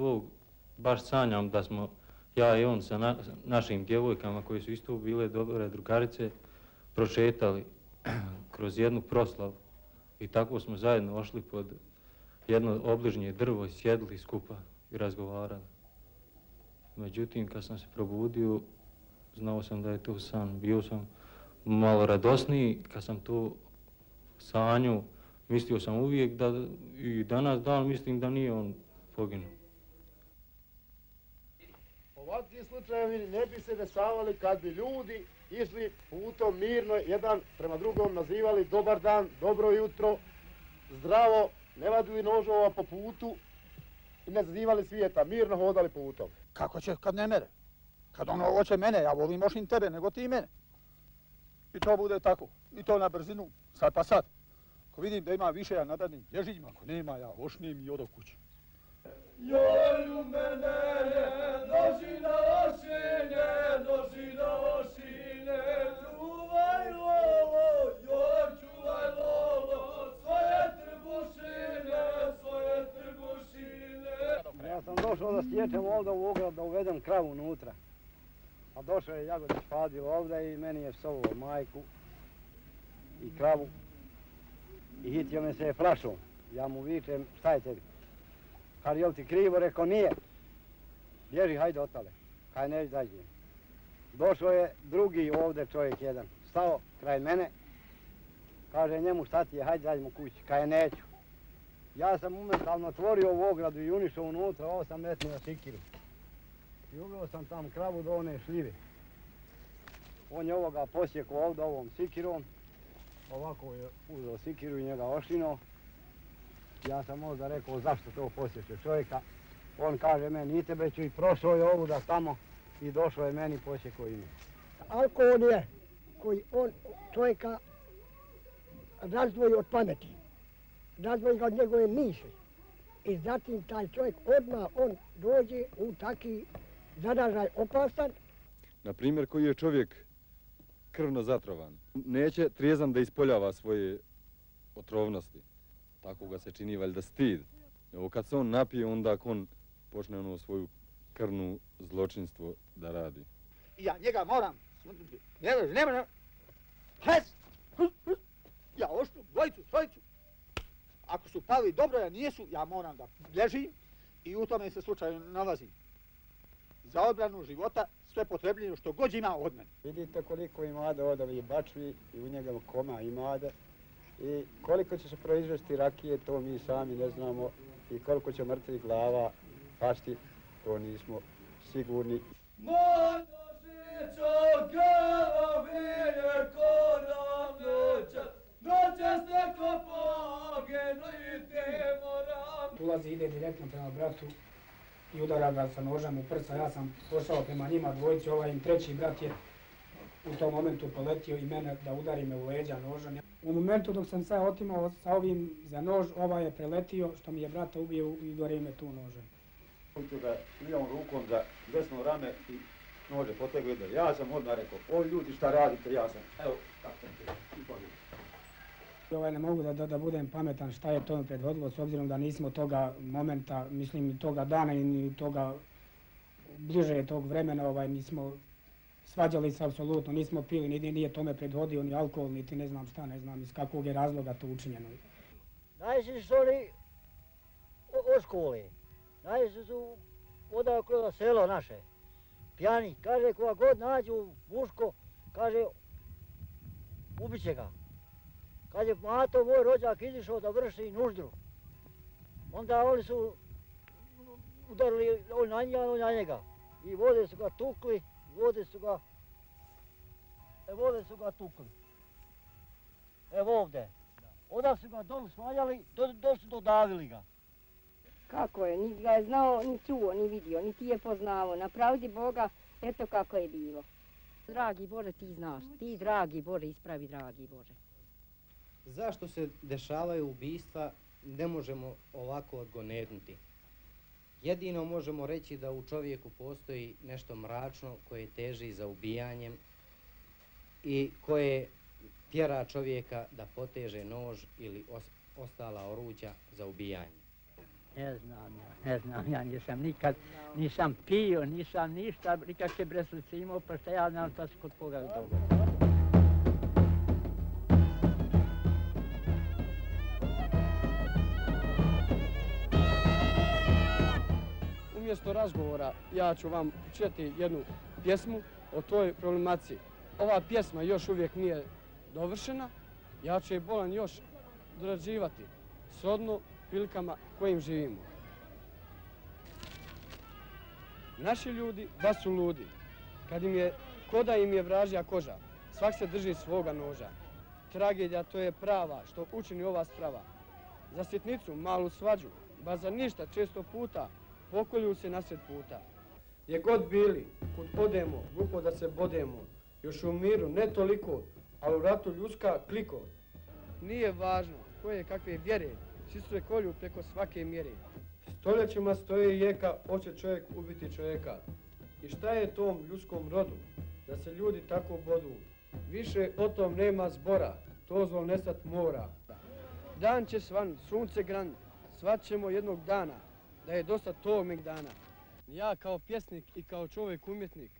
svog baš sanjam da smo ja i on sa na, našim djevojkama koji su isto bile dobre drugarice prošetali kroz jednu proslavu i tako smo zajedno ošli pod jedno obližnje drvo i sjedli skupa i razgovarali. Međutim, kad sam se probudio, znao sam da je to san. Bio sam malo radosniji kad sam to sanju. Mislio sam uvijek da i danas dan mislim da nije on poginuo. Ovakvi slučajevi ne bi se desavali kad bi ljudi išli putom mirno, jedan prema drugom nazivali dobar dan, dobro jutro, zdravo, ne vaduju nožova po putu i ne zazivali svijeta, mirno hodali putom. Kako će kad ne mere? Kad ono hoće mene, ja volim ošim tebe nego ti mene. I to bude tako. I to na brzinu, sad pa sad. Ako vidim da ima više, ja nadanim, bježim, ako nema, ja ošnim i odo kući. Joj u mene je, doži na ošinje, doži na ošinje, čuvaj lolo, joj čuvaj lolo, svoje trbušine, svoje trbušine. Pa ja sam došao da stječem ovdje u ograd da uvedem kravu unutra. A došao je Jagodić Fadil ovdje i meni je psovo majku i kravu. I hitio me se je flašom. Ja mu vičem, šta je tebi? Kad jel ti krivo, rekao nije. Bježi, hajde otale. Kaj ne izađi. Došao je drugi ovdje čovjek jedan. Stao kraj mene. Kaže njemu šta ti je, hajde zađemo kući. Kaj neću. Ja sam momentalno otvorio ovu ogradu i unišao unutra, ovo sam na sikiru. I uveo sam tam kravu do one šljive. On je ovoga posjekao ovdje ovom sikirom. Ovako je uzeo sikiru i njega ošinao. Ja sam možda rekao zašto to posjeće čovjeka. On kaže meni i tebe ću i prošao je ovu da tamo i došao je meni posjekao ime. Alkohol je koji on čovjeka razdvoji od pameti. Razdvoji ga od njegove misli. I zatim taj čovjek odmah on dođe u taki zaražaj opasan. Na primjer, koji je čovjek krvno zatrovan, neće trijezan da ispoljava svoje otrovnosti. Tako ga se čini valjda stid. Evo kad se on napije, onda on počne ono svoju krvnu zločinstvo da radi. Ja njega moram. Ne može, ne može. Hes! Ja oštu, dvojicu, trojicu. Ako su pali dobro, ja nijesu, ja moram da bježim i u tome se slučaju nalazim za odbranu života sve potrebljeno što god ima od mene. Vidite koliko imade od ovih bačvi i u njega koma imade i koliko će se proizvesti rakije, to mi sami ne znamo i koliko će mrtvih glava pasti, to nismo sigurni. Noća, moram. Ulazi ide direktno prema bratu, i udara ga sa nožem u prsa. Ja sam pošao prema njima dvojici, ovaj im treći brat je u tom momentu poletio i mene da udari me u leđa nožem. U momentu dok sam se otimao sa ovim za nož, ovaj je preletio što mi je brata ubio i udari me tu nožem. Učio ga lijevom rukom za desno rame i nože potegli do. Ja sam odmah rekao, o ljudi šta radite, ja sam, evo, tako sam se i. Ovaj, ne mogu da, da, da budem pametan šta je to predvodilo, s obzirom da nismo toga momenta, mislim i toga dana i toga bliže tog vremena, ovaj, nismo svađali se apsolutno, nismo pili, nije, nije tome predvodio ni alkohol, niti ne znam šta, ne znam iz kakvog je razloga to učinjeno. Najsi su oni od škole, najsi su odakle selo naše, pjani, kaže koga god nađu muško, kaže ubiće ga. Kad je Mato, moj rođak, izišao da vrši nuždru, onda oni su udarili on na njega, on na njega. I vode su ga tukli, vode su ga, e, vode su ga tukli. Evo ovde. Onda su ga dolu svaljali, do, do su dodavili ga. Kako je, ni ga je znao, ni čuo, ni vidio, ni ti je poznao. Na pravdi Boga, eto kako je bilo. Dragi Bože, ti znaš, ti dragi Bože, ispravi dragi Bože zašto se dešavaju ubistva ne možemo ovako odgonetnuti. Jedino možemo reći da u čovjeku postoji nešto mračno koje teži za ubijanjem i koje tjera čovjeka da poteže nož ili ostala oruđa za ubijanje. Ne znam ja, ne znam ja, nisam nikad, nisam pio, nisam ništa, nikakve se imao, pa šta ja znam šta se kod koga dogodilo. Umjesto razgovora ja ću vam čitati jednu pjesmu o toj problemaciji. Ova pjesma još uvijek nije dovršena, ja ću je bolan još dorađivati srodno prilikama kojim živimo. Naši ljudi baš su ludi. Kad im je, koda im je vražja koža, svak se drži svoga noža. Tragedija to je prava, što učini ova sprava. Za sitnicu, malu svađu, ba za ništa često puta, pokolju se nasred puta. Je god bili, kud podemo, glupo da se bodemo, još u miru ne toliko, ali u ratu ljudska kliko. Nije važno koje kakve vjere, svi su kolju preko svake mjere. Stoljećima stoje jeka, hoće čovjek ubiti čovjeka. I šta je tom ljudskom rodu, da se ljudi tako bodu? Više o tom nema zbora, to zlo nestat mora. Dan će svan, sunce gran, svat ćemo jednog dana, da je dosta tog Megdana. Ja kao pjesnik i kao čovjek umjetnik,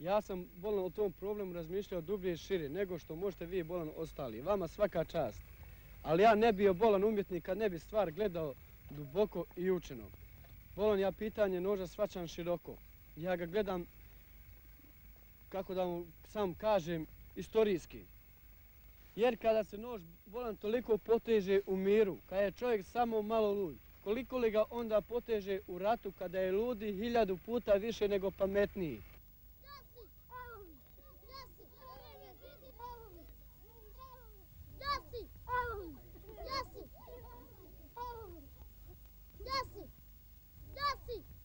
ja sam bolan o tom problemu razmišljao dublje i šire nego što možete vi bolan ostali. Vama svaka čast. Ali ja ne bio bolan umjetnik kad ne bi stvar gledao duboko i učeno. Bolan ja pitanje noža svačam široko. Ja ga gledam, kako da mu sam kažem, istorijski. Jer kada se nož bolan toliko poteže u miru, kada je čovjek samo malo lud, koliko li ga onda poteže u ratu kada je ludi hiljadu puta više nego pametniji. Jesse! Jesse!